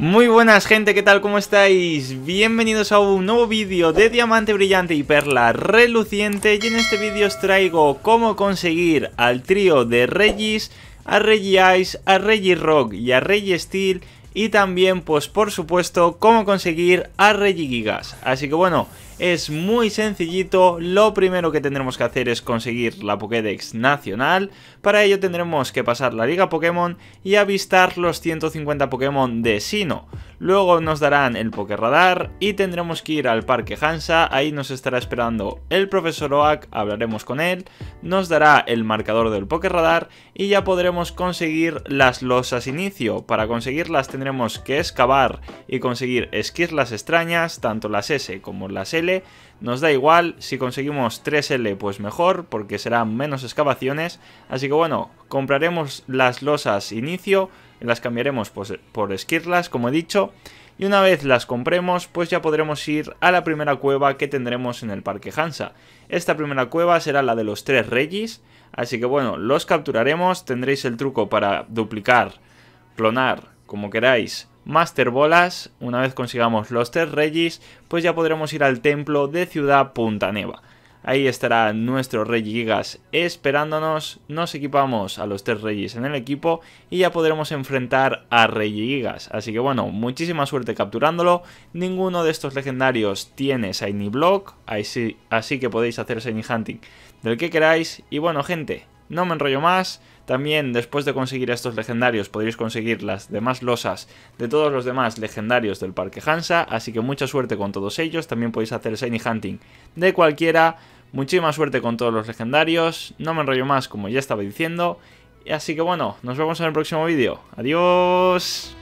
Muy buenas gente, ¿qué tal? ¿Cómo estáis? Bienvenidos a un nuevo vídeo de Diamante Brillante y Perla Reluciente y en este vídeo os traigo cómo conseguir al trío de Regis, a Ice, a Reggie Rock y a Reggie Steel y también pues por supuesto cómo conseguir a Reggie Gigas. Así que bueno, es muy sencillito, lo primero que tendremos que hacer es conseguir la Pokédex nacional, para ello tendremos que pasar la Liga Pokémon y avistar los 150 Pokémon de Sino. Luego nos darán el Pokéradar y tendremos que ir al Parque Hansa, ahí nos estará esperando el Profesor Oak, hablaremos con él, nos dará el marcador del Pokéradar y ya podremos conseguir las losas inicio. Para conseguirlas tendremos que excavar y conseguir esquirlas extrañas, tanto las S como las L nos da igual, si conseguimos 3L pues mejor, porque serán menos excavaciones. Así que bueno, compraremos las losas inicio, las cambiaremos por esquirlas, como he dicho. Y una vez las compremos, pues ya podremos ir a la primera cueva que tendremos en el Parque Hansa. Esta primera cueva será la de los tres Regis, así que bueno, los capturaremos, tendréis el truco para duplicar, clonar, como queráis, Master Bolas, una vez consigamos los tres Regis, pues ya podremos ir al templo de Ciudad Punta Neva. Ahí estará nuestro Rey Gigas esperándonos, nos equipamos a los tres Reyes en el equipo y ya podremos enfrentar a Rey Gigas. Así que bueno, muchísima suerte capturándolo. Ninguno de estos legendarios tiene Shiny Block, así, así que podéis hacer Shiny Hunting del que queráis. Y bueno gente, no me enrollo más. También después de conseguir estos legendarios podréis conseguir las demás losas de todos los demás legendarios del Parque Hansa. Así que mucha suerte con todos ellos. También podéis hacer Shiny Hunting de cualquiera. Muchísima suerte con todos los legendarios. No me enrollo más como ya estaba diciendo. Así que bueno, nos vemos en el próximo vídeo. Adiós.